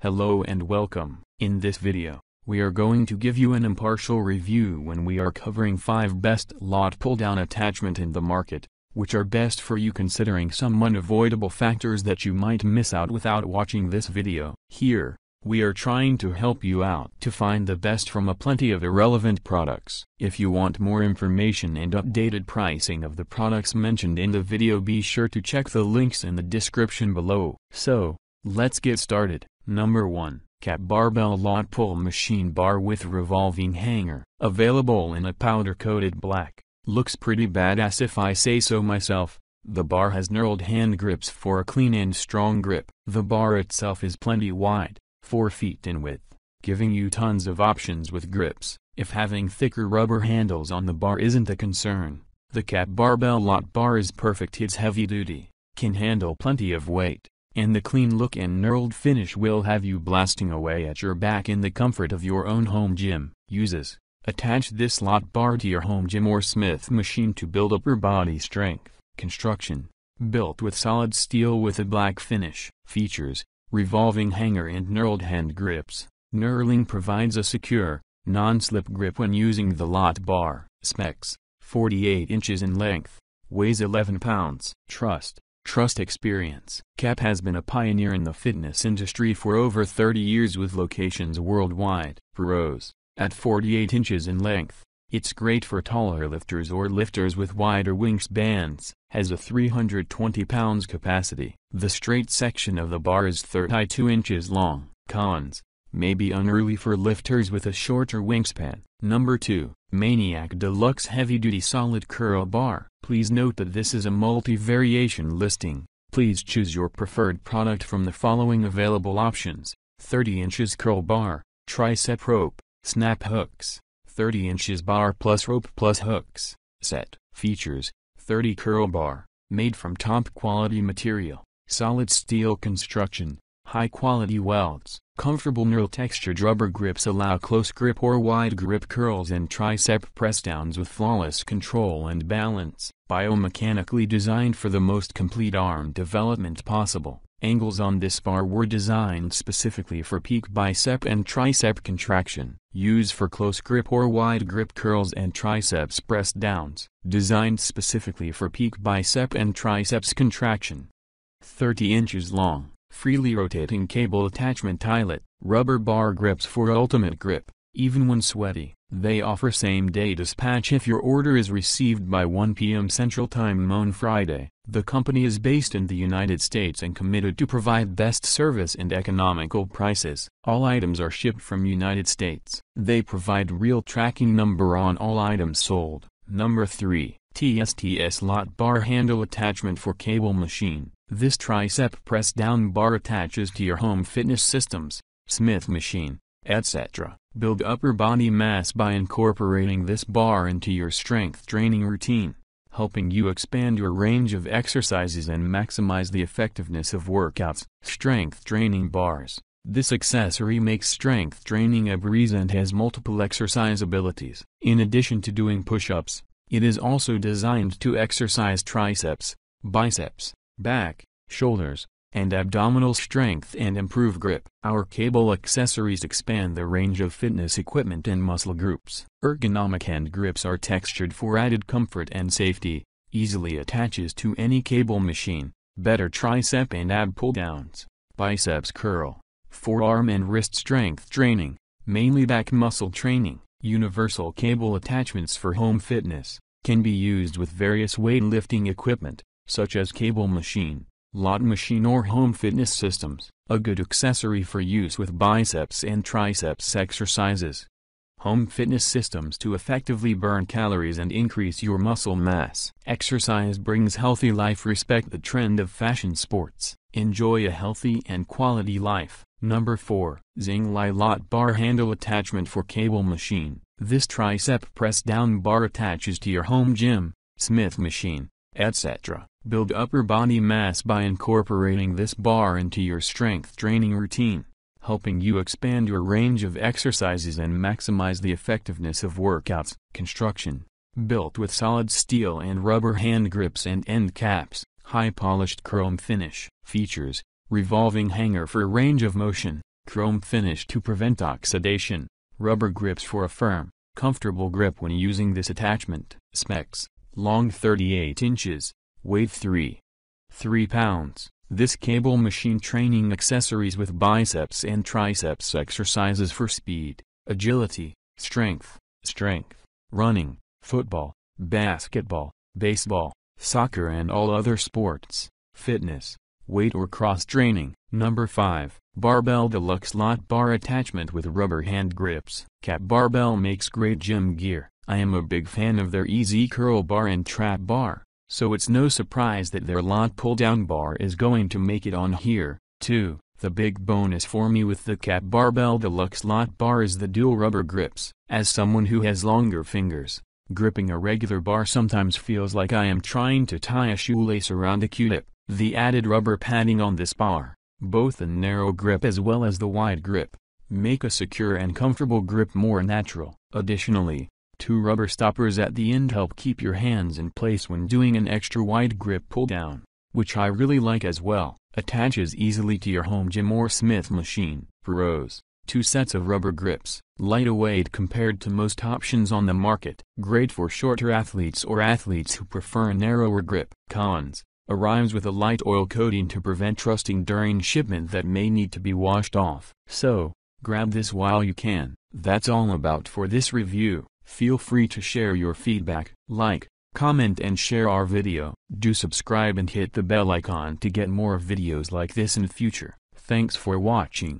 Hello and welcome. In this video, we are going to give you an impartial review when we are covering 5 best lat pull-down attachment in the market, which are best for you considering some unavoidable factors that you might miss out without watching this video. Here, we are trying to help you out to find the best from a plenty of irrelevant products. If you want more information and updated pricing of the products mentioned in the video be sure to check the links in the description below. So, let's get started. Number 1. Cap Barbell Lat Pull Machine Bar with Revolving Hanger. Available in a powder-coated black. Looks pretty badass if I say so myself. The bar has knurled hand grips for a clean and strong grip. The bar itself is plenty wide, 4 feet in width, giving you tons of options with grips. If having thicker rubber handles on the bar isn't a concern, the Cap Barbell Lat Bar is perfect. It's heavy duty, can handle plenty of weight, and the clean look and knurled finish will have you blasting away at your back in the comfort of your own home gym. Uses Attach this lat bar to your home gym or Smith machine to build upper body strength. Construction Built with solid steel with a black finish. Features Revolving hanger and knurled hand grips. Knurling provides a secure, non-slip grip when using the lat bar. Specs 48 inches in length. Weighs 11 pounds. Trust Trust Experience. CAP has been a pioneer in the fitness industry for over 30 years with locations worldwide. Pros. At 48 inches in length, it's great for taller lifters or lifters with wider wingspans, has a 320 pounds capacity. The straight section of the bar is 32 inches long. Cons. May be unruly for lifters with a shorter wingspan. Number 2. Maniac Deluxe Heavy Duty Solid Curl Bar. Please note that this is a multi-variation listing. Please choose your preferred product from the following available options. 30 inches curl bar, tricep rope, snap hooks, 30 inches bar plus rope plus hooks, set. Features, 30 curl bar, made from top quality material, solid steel construction, high quality welds, comfortable knurl textured rubber grips allow close grip or wide grip curls and tricep press downs with flawless control and balance, biomechanically designed for the most complete arm development possible. Angles on this bar were designed specifically for peak bicep and tricep contraction. Use for close grip or wide grip curls and triceps press downs. Designed specifically for peak bicep and triceps contraction. 30 inches long, freely rotating cable attachment eyelet, rubber bar grips for ultimate grip, even when sweaty. They offer same-day dispatch if your order is received by 1 p.m. Central Time on Friday. The company is based in the United States and committed to provide best service and economical prices. All items are shipped from United States. They provide real tracking number on all items sold. Number 3. TSTS Lat Bar Handle Attachment for Cable Machine. This tricep press down bar attaches to your home fitness systems, Smith machine, etc. Build upper body mass by incorporating this bar into your strength training routine, helping you expand your range of exercises and maximize the effectiveness of workouts. Strength training bars. This accessory makes strength training a breeze and has multiple exercise abilities. In addition to doing push-ups, it is also designed to exercise triceps, biceps, back, shoulders, and abdominal strength and improve grip. Our cable accessories expand the range of fitness equipment and muscle groups. Ergonomic hand grips are textured for added comfort and safety, easily attaches to any cable machine, better tricep and ab pull-downs, biceps curl, forearm and wrist strength training, mainly back muscle training. Universal cable attachments for home fitness, can be used with various weightlifting equipment, such as cable machine, lat machine or home fitness systems, a good accessory for use with biceps and triceps exercises. Home fitness systems to effectively burn calories and increase your muscle mass. Exercise brings healthy life respect the trend of fashion sports. Enjoy a healthy and quality life. Number 4. Zwingli Lat Bar Handle Attachment for Cable Machine. This tricep press down bar attaches to your home gym, Smith machine, etc. Build upper body mass by incorporating this bar into your strength training routine, helping you expand your range of exercises and maximize the effectiveness of workouts. Construction. Built with solid steel and rubber hand grips and end caps, high polished chrome finish. Features revolving hanger for range of motion, chrome finish to prevent oxidation, rubber grips for a firm, comfortable grip when using this attachment. Specs, long 38 inches, weight 3. 3 pounds. This cable machine training accessories with biceps and triceps exercises for speed, agility, strength, strength, running, football, basketball, baseball, soccer and all other sports, fitness, weight or cross training. Number 5. Barbell Deluxe Lat Bar Attachment with Rubber Hand Grips. Cap Barbell makes great gym gear. I am a big fan of their Easy Curl Bar and Trap Bar. So it's no surprise that their lat pull-down bar is going to make it on here, too. The big bonus for me with the Cap Barbell Deluxe Lat Bar is the dual rubber grips. As someone who has longer fingers, gripping a regular bar sometimes feels like I am trying to tie a shoelace around a q-tip. The added rubber padding on this bar, both the narrow grip as well as the wide grip, make a secure and comfortable grip more natural. Additionally, Two rubber stoppers at the end help keep your hands in place when doing an extra wide grip pull down, which I really like as well. Attaches easily to your home gym or Smith machine. Pros. Two sets of rubber grips, lightweight compared to most options on the market. Great for shorter athletes or athletes who prefer a narrower grip. Cons. Arrives with a light oil coating to prevent rusting during shipment that may need to be washed off. So, grab this while you can. That's all about for this review. Feel free to share your feedback, like, comment and share our video. Do subscribe and hit the bell icon to get more videos like this in future. Thanks for watching.